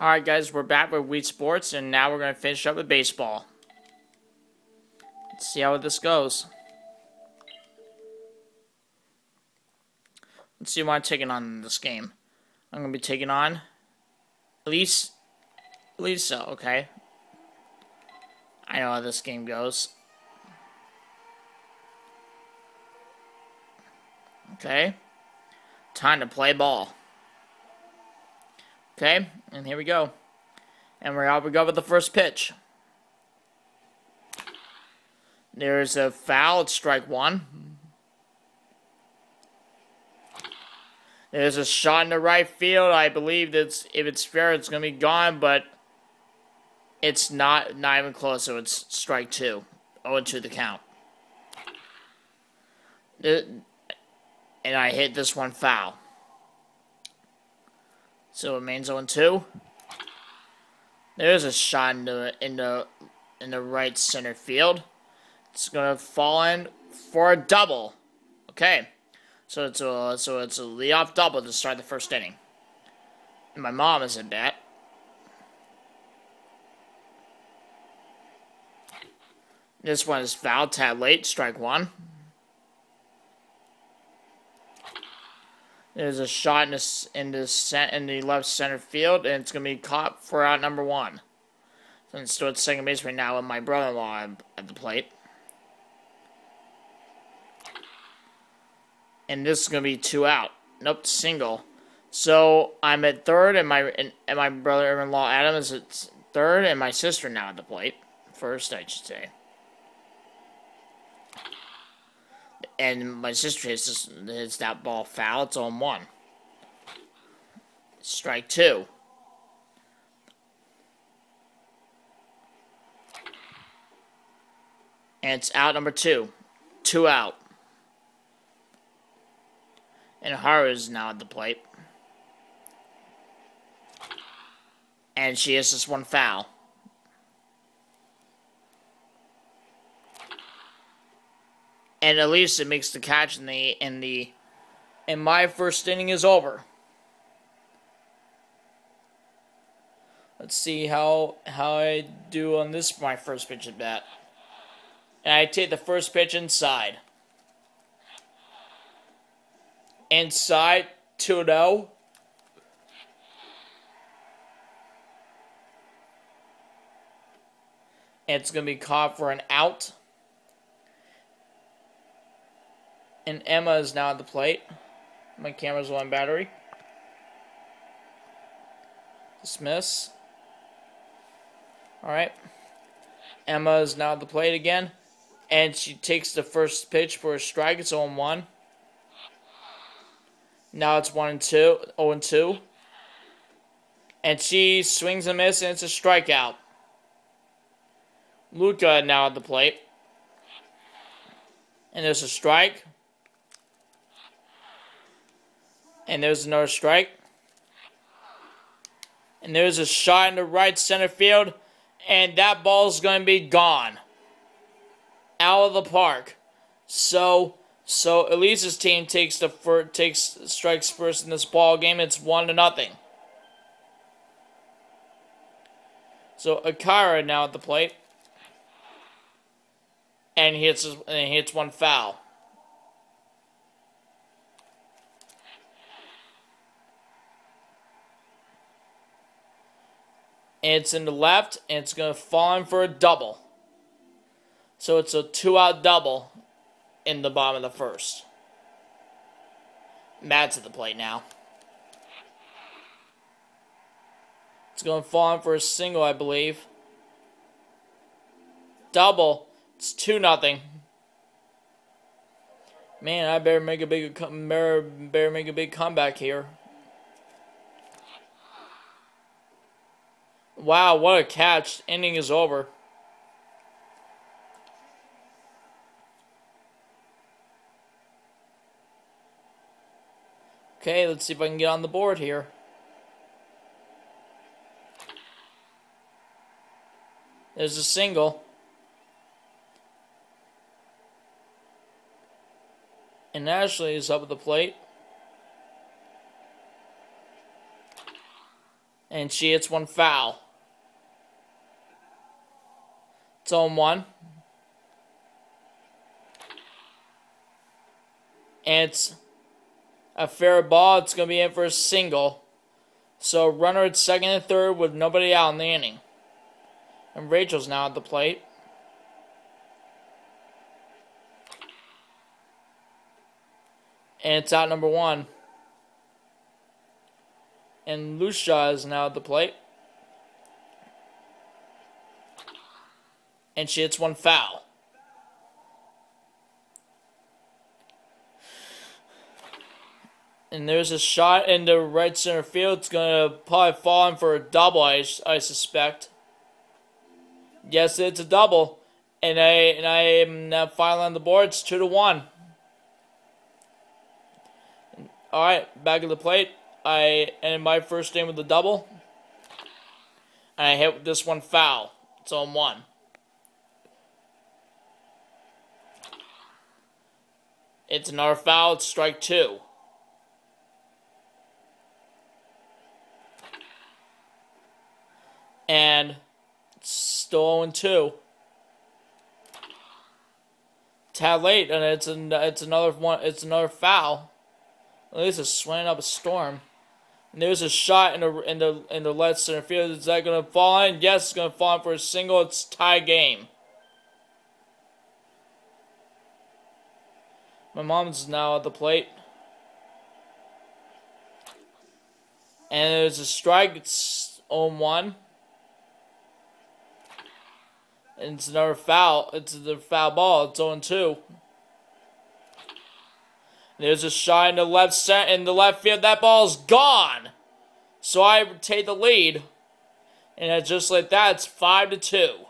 Alright guys, we're back with Wii Sports, and now we're going to finish up with baseball. Let's see how this goes. Let's see what I'm taking on in this game. I'm going to be taking on Elise, Lisa, okay. I know how this game goes. Okay. Time to play ball. Okay, and here we go. And we're out we go with the first pitch. There's a foul, strike one. There's a shot in the right field. I believe that's if it's fair, it's gonna be gone, but it's not not even close, so it's strike two. 0 2 the count. And I hit this one foul. So it remains 0 2. There's a shot in the in the in the right center field. It's gonna fall in for a double. Okay. So it's a so it's a leadoff double to start the first inning. And my mom is at bat. This one is foul, tad late, strike one. There's a shot in the, in the, in the left center field, and it's going to be caught for out number one. It's still at second base right now with my brother-in-law at the plate. And this is going to be two out. Nope, single. So I'm at third, and my and, and my brother-in-law Adam is at third, and my sister now at the plate. First, I should say. And my sister hits, this, hits that ball foul. It's on one. Strike two. And it's out number two. Two out. And Haru is now at the plate. And she has this one foul. And at least it makes the catch in the in the and my first inning is over. Let's see how how I do on this my first pitch at bat. And I take the first pitch inside. Inside 2 0. It's going to be caught for an out. And Emma is now at the plate. My camera's low on battery. Dismiss. Alright. Emma is now at the plate again. And she takes the first pitch for a strike. It's 0 1. Now it's 1 and 2. 0 and 2. And she swings and misses, and it's a strikeout. Luca now at the plate. And there's a strike. And there's another strike. And there's a shot in the right center field. And that ball's going to be gone. Out of the park. So, so Elisa's team takes the first, takes strikes first in this ball game. It's one to nothing. So Akira now at the plate. And hits, and hits one foul. It's in the left, and it's going to fall in for a double. So it's a two out double in the bottom of the first. Matt's at the plate now. It's going to fall in for a single, I believe. Double. It's 2 nothing. Man, I better make a big better, better make a big comeback here. Wow, what a catch. Inning is over. Okay, let's see if I can get on the board here. There's a single. And Ashley is up at the plate. And she hits one foul. On one. And it's a fair ball. It's going to be in for a single. So runner at second and third with nobody out in the inning. And Rachel's now at the plate. And it's out number one. And Lucia is now at the plate. And she hits one foul. And there's a shot in the right center field. It's going to probably fall in for a double, I, I suspect. Yes, it's a double. And I and I am now finally on the board. It's two to one. All right, back of the plate. I ended my first game with a double. And I hit this one foul. It's on one. It's another foul. It's strike two. And still 0 2. Tad late, and it's an, it's another one. It's another foul. At least it's swinging up a storm. And there's a shot in the in the in the left center field. Is that to fall in? Yes, it's to fall in for a single. It's tie game. My mom's now at the plate. And there's a strike. It's 0-1. And it's another foul. It's the foul ball. It's 0 2. There's a shot in the left set in the left field. That ball's gone. So I take the lead. And just like that, it's five to two.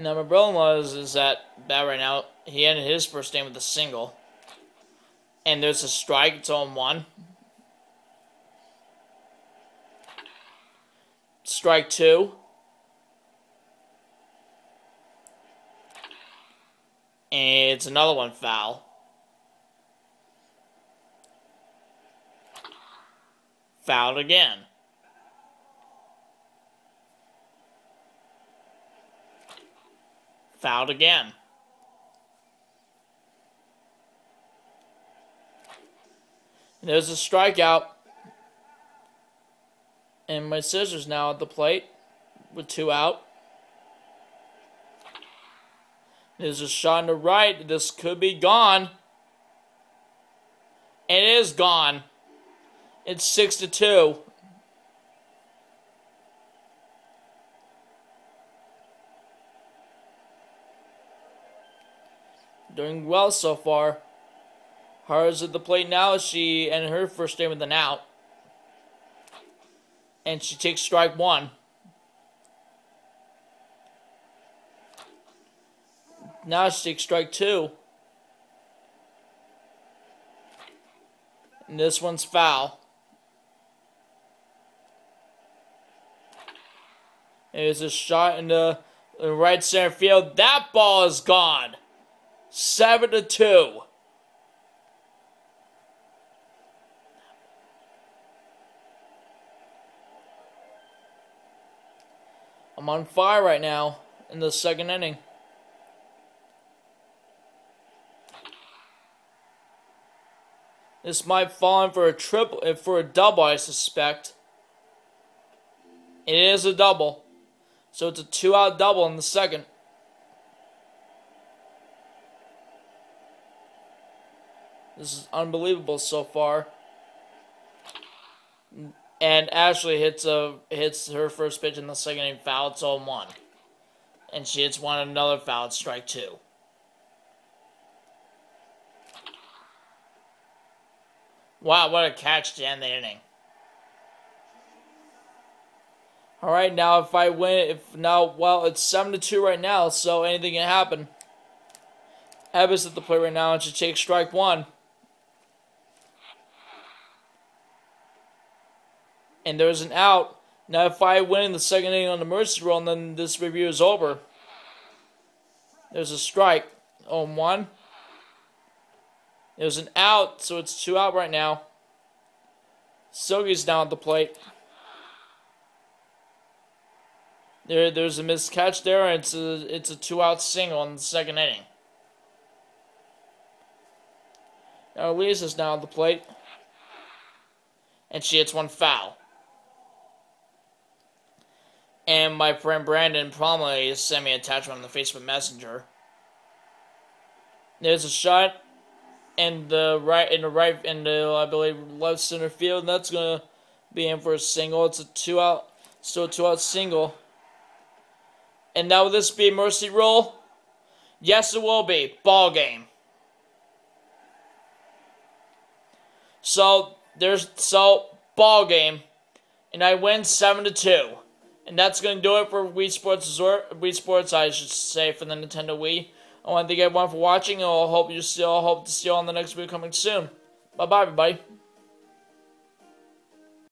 Now my brother-in-law is, that at bat right now. He ended his first game with a single. And there's a strike. It's on one. Strike two. And it's another one foul. Fouled again. Fouled again. There's a strikeout. And my scissors now at the plate with two out. There's a shot on the right. This could be gone. It is gone. It's six to two. Doing well so far. Hers at the plate now. She and her first game with an out and she takes strike one. Now she takes strike two. And this one's foul. It is a shot in the right center field. That ball is gone. Seven to two. I'm on fire right now in the second inning. This might fall in for a triple, eh, for a double, I suspect. It is a double. So it's a two out double in the second. This is unbelievable so far and Ashley hits a hits her first pitch in the second inning foul. It's all one, and she hits one another foul. It's strike two. Wow, what a catch to end the inning. All right, now if I win, if now well, it's seven to two right now, so anything can happen. Ebbs at the plate right now, and she takes strike one. And there's an out. Now, if I win in the second inning on the mercy run, then this review is over. There's a strike oh, on one. There's an out, so it's two out right now. Silke's down at the plate. There, there's a missed catch there. And it's a, it's a two-out single in the second inning. Now Lisa's now at the plate, and she hits one foul. And my friend Brandon promptly sent me an attachment on the Facebook Messenger. There's a shot in the right in the right in the I believe left center field, and that's gonna be in for a single. It's a two out, still two out single. And now will this be a mercy rule? Yes, it will be. Ball game. So there's so ball game, and I win seven to two. And that's going to do it for Wii Sports Resort. Wii Sports, I should say, for the Nintendo Wii. I want to thank everyone for watching, and I hope you still hope to see you on the next video coming soon. Bye bye, everybody.